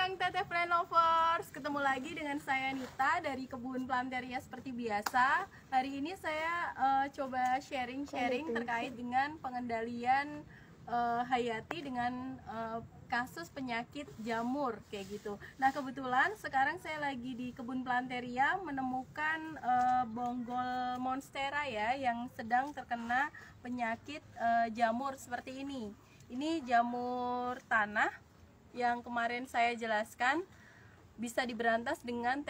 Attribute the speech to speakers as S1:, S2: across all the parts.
S1: Kang Teteh Plant Lovers, ketemu lagi dengan saya Nita dari Kebun Planteria seperti biasa. Hari ini saya uh, coba sharing-sharing terkait dengan pengendalian uh, Hayati dengan uh, kasus penyakit jamur kayak gitu. Nah kebetulan sekarang saya lagi di Kebun Planteria menemukan uh, bonggol monstera ya yang sedang terkena penyakit uh, jamur seperti ini. Ini jamur tanah yang kemarin saya jelaskan bisa diberantas dengan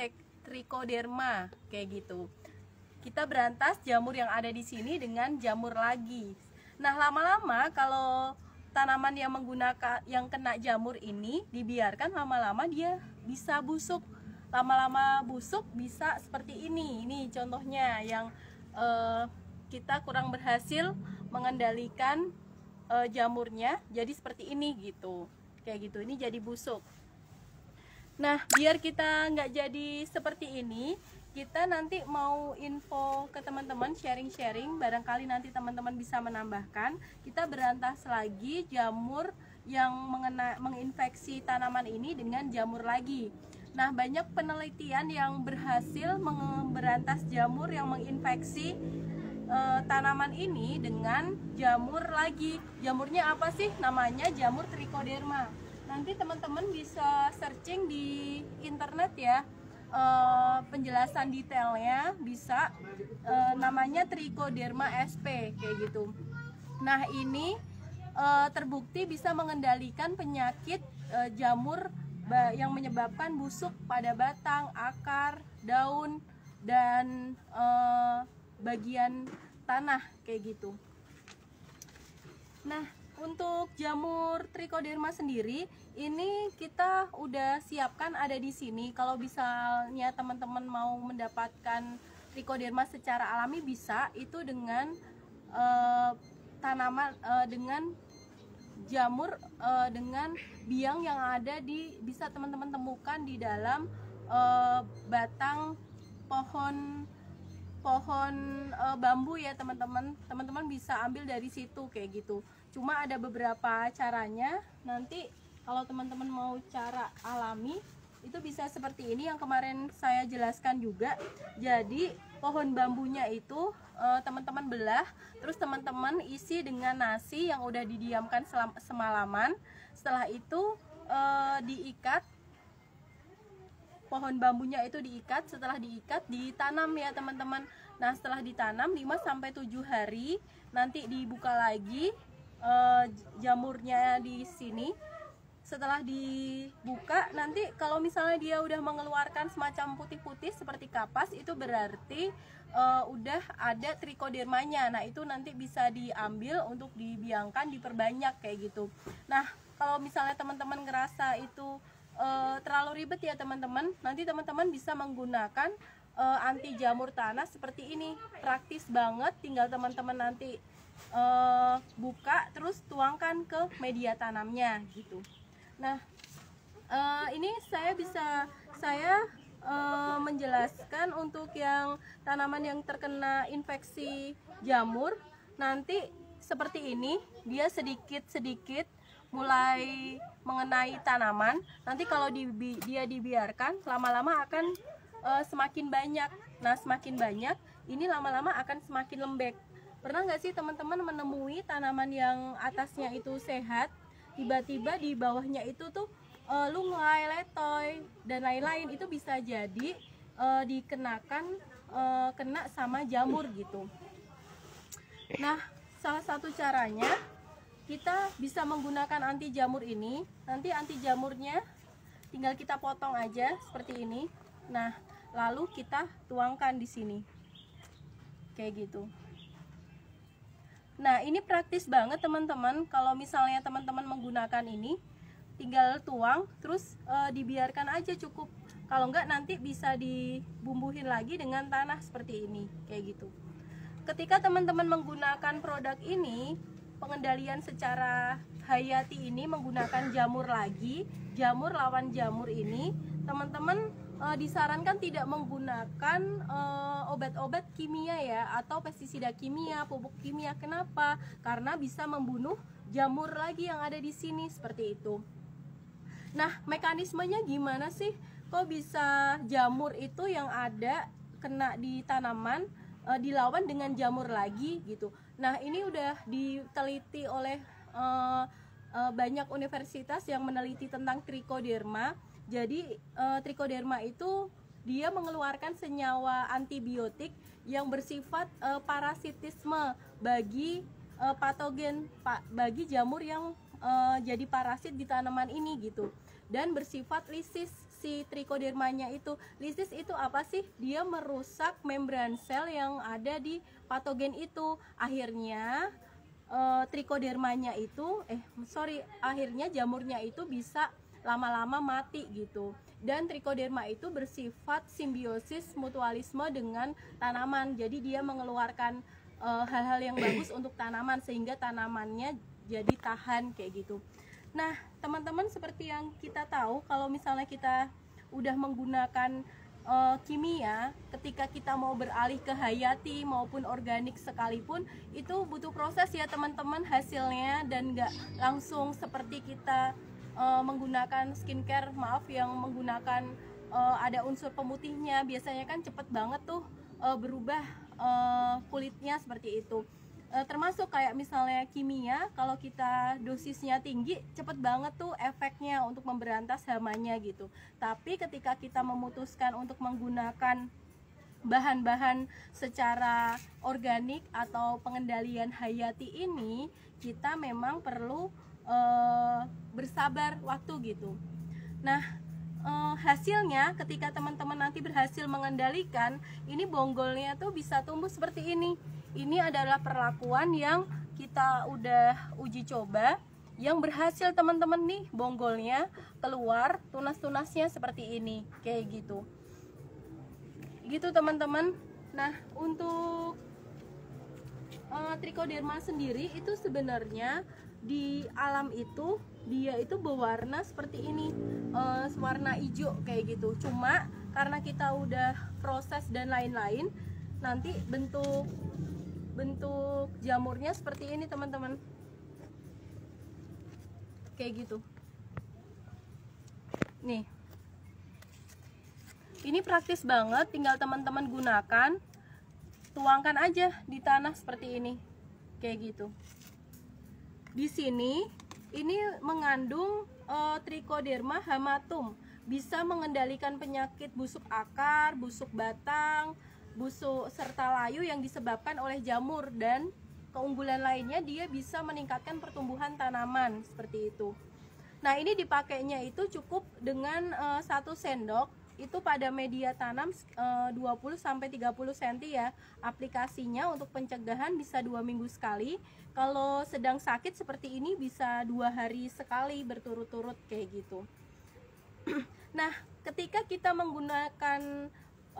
S1: trichoderma kayak gitu. Kita berantas jamur yang ada di sini dengan jamur lagi. Nah, lama-lama kalau tanaman yang menggunakan yang kena jamur ini dibiarkan lama-lama dia bisa busuk. Lama-lama busuk bisa seperti ini. Ini contohnya yang uh, kita kurang berhasil mengendalikan uh, jamurnya jadi seperti ini gitu kayak gitu. Ini jadi busuk. Nah biar kita nggak jadi seperti ini kita nanti mau info ke teman-teman sharing-sharing barangkali nanti teman-teman bisa menambahkan. Kita berantas lagi jamur yang mengena menginfeksi tanaman ini dengan jamur lagi. Nah, banyak penelitian yang berhasil memberantas jamur yang menginfeksi e, tanaman ini dengan jamur lagi. Jamurnya apa sih? Namanya jamur trichoderma nanti teman-teman bisa searching di internet ya uh, penjelasan detailnya bisa uh, namanya Trichoderma sp kayak gitu nah ini uh, terbukti bisa mengendalikan penyakit uh, jamur yang menyebabkan busuk pada batang, akar, daun dan uh, bagian tanah kayak gitu. Nah, untuk jamur trichoderma sendiri ini kita udah siapkan ada di sini kalau misalnya teman-teman mau mendapatkan trichoderma secara alami bisa itu dengan uh, tanaman uh, dengan jamur uh, dengan biang yang ada di bisa teman-teman temukan di dalam batang pohon pohon uh, bambu ya teman-teman. Teman-teman bisa ambil dari situ kayak gitu. Cuma ada beberapa caranya. Nanti kalau teman-teman mau cara alami itu bisa seperti ini yang kemarin saya jelaskan juga. Jadi pohon bambunya itu eh, teman-teman belah terus teman-teman isi dengan nasi yang udah didiamkan semalaman. Setelah itu eh, diikat pohon bambunya itu diikat setelah diikat ditanam ya teman-teman. Nah setelah ditanam 5 sampai 7 hari nanti dibuka lagi uh, jamurnya di sini. Setelah dibuka nanti kalau misalnya dia udah mengeluarkan semacam putih-putih seperti kapas itu berarti uh, udah ada trichodermanya nah itu nanti bisa diambil untuk dibiangkan diperbanyak kayak gitu. Nah kalau misalnya teman-teman ngerasa itu uh, terlalu ribet ya teman-teman. Nanti teman-teman bisa menggunakan uh, anti jamur tanah seperti ini. Praktis banget tinggal teman-teman nanti uh, buka terus tuangkan ke media tanamnya gitu. Nah uh, ini saya bisa saya uh, menjelaskan untuk yang tanaman yang terkena infeksi jamur. Nanti seperti ini dia sedikit-sedikit mulai mengenai tanaman nanti kalau di, dia dibiarkan lama-lama akan uh, semakin banyak. Nah semakin banyak ini lama-lama akan semakin lembek. Pernah nggak sih teman-teman menemui tanaman yang atasnya itu sehat, tiba-tiba di bawahnya itu tuh uh, lunglai, letoy dan lain-lain? Itu bisa jadi uh, dikenakan uh, kena sama jamur gitu. Nah, salah satu caranya kita bisa menggunakan anti jamur ini. Nanti anti jamurnya tinggal kita potong aja seperti ini. Nah, lalu kita tuangkan di sini. Kayak gitu. Nah ini praktis banget teman-teman kalau misalnya teman-teman menggunakan ini tinggal tuang terus e, dibiarkan aja cukup kalau enggak nanti bisa dibumbuhin lagi dengan tanah seperti ini kayak gitu ketika teman-teman menggunakan produk ini pengendalian secara hayati ini menggunakan jamur lagi jamur lawan jamur ini teman-teman uh, disarankan tidak menggunakan uh, obat-obat kimia ya atau pestisida kimia, pupuk kimia. Kenapa? Karena bisa membunuh jamur lagi yang ada di sini seperti itu. Nah, mekanismenya gimana sih? Kok bisa jamur itu yang ada kena di tanaman e, dilawan dengan jamur lagi gitu. Nah, ini udah diteliti oleh e, e, banyak universitas yang meneliti tentang trichoderma. Jadi e, trichoderma itu dia mengeluarkan senyawa antibiotik yang bersifat e, parasitisme bagi e, patogen pa, bagi jamur yang e, jadi parasit di tanaman ini gitu dan bersifat lisis si trichodermanya itu. Lisis itu apa sih? Dia merusak membran sel yang ada di patogen itu. Akhirnya e, trichodermanya itu eh sorry akhirnya jamurnya itu bisa lama-lama mati gitu. Dan trichoderma itu bersifat simbiosis mutualisme dengan tanaman. Jadi dia mengeluarkan eh, hal-hal uh, yang bagus untuk tanaman sehingga tanamannya jadi tahan kayak gitu nah teman-teman seperti yang kita tahu kalau misalnya kita udah menggunakan uh, kimia ketika kita mau beralih ke hayati maupun organik sekalipun itu butuh proses ya teman-teman hasilnya. Dan nggak langsung seperti kita uh, menggunakan skincare maaf yang menggunakan uh, ada unsur pemutihnya. Biasanya kan cepet banget tuh uh, berubah uh, kulitnya seperti itu uh, termasuk kayak misalnya kimia kalau kita dosisnya tinggi cepet banget tuh efeknya untuk memberantas hamanya gitu tapi ketika kita memutuskan untuk menggunakan bahan-bahan secara organik atau pengendalian hayati ini kita memang perlu uh, bersabar waktu gitu. Nah, uh, hasilnya ketika teman-teman nanti berhasil mengendalikan, ini bonggolnya tuh bisa tumbuh seperti ini. Ini adalah perlakuan yang kita udah uji coba yang berhasil teman-teman nih bonggolnya keluar tunas-tunasnya seperti ini kayak gitu. Gitu teman-teman. Nah untuk uh, trichoderma sendiri itu sebenarnya di alam itu dia itu berwarna seperti ini uh, warna hijau kayak gitu. Cuma karena kita udah proses dan lain-lain nanti bentuk bentuk jamurnya seperti ini teman-teman. Kayak gitu. Nih. Ini praktis banget tinggal teman-teman gunakan tuangkan aja di tanah seperti ini. Kayak gitu. Di sini ini mengandung uh, trichoderma hamatum bisa mengendalikan penyakit busuk akar, busuk batang, busuk serta layu yang disebabkan oleh jamur dan keunggulan lainnya dia bisa meningkatkan pertumbuhan tanaman seperti itu. Nah, ini dipakainya itu cukup dengan uh, satu sendok itu pada media tanam e, 20 sampai 30 cm ya. Aplikasinya untuk pencegahan bisa dua minggu sekali. Kalau sedang sakit seperti ini bisa dua hari sekali berturut-turut kayak gitu. nah, ketika kita menggunakan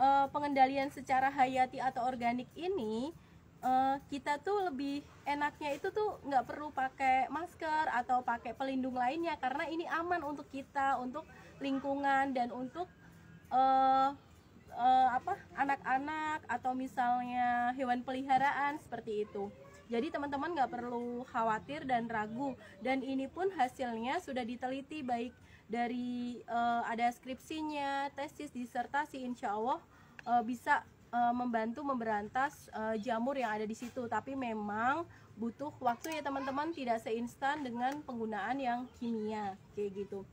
S1: e, pengendalian secara hayati atau organik ini, uh, kita tuh lebih enaknya itu tuh nggak perlu pakai masker atau pakai pelindung lainnya karena ini aman untuk kita, untuk lingkungan dan untuk uh, uh, apa anak-anak atau misalnya hewan peliharaan seperti itu. Jadi teman-teman nggak perlu khawatir dan ragu. Dan ini pun hasilnya sudah diteliti baik dari uh, ada skripsinya, tesis, disertasi, insya Allah uh, bisa uh, membantu memberantas uh, jamur yang ada di situ. Tapi memang butuh waktu ya teman-teman, tidak seinstan dengan penggunaan yang kimia kayak gitu.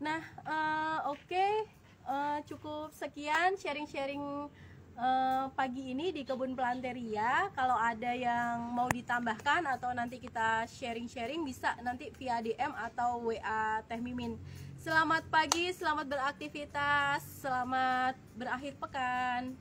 S1: Nah, uh, oke. Okay uh, cukup sekian sharing-sharing uh, pagi ini di kebun planteria. Kalau ada yang mau ditambahkan atau nanti kita sharing-sharing bisa nanti via DM atau WA Teh Mimin. Selamat pagi, selamat beraktivitas, selamat berakhir pekan.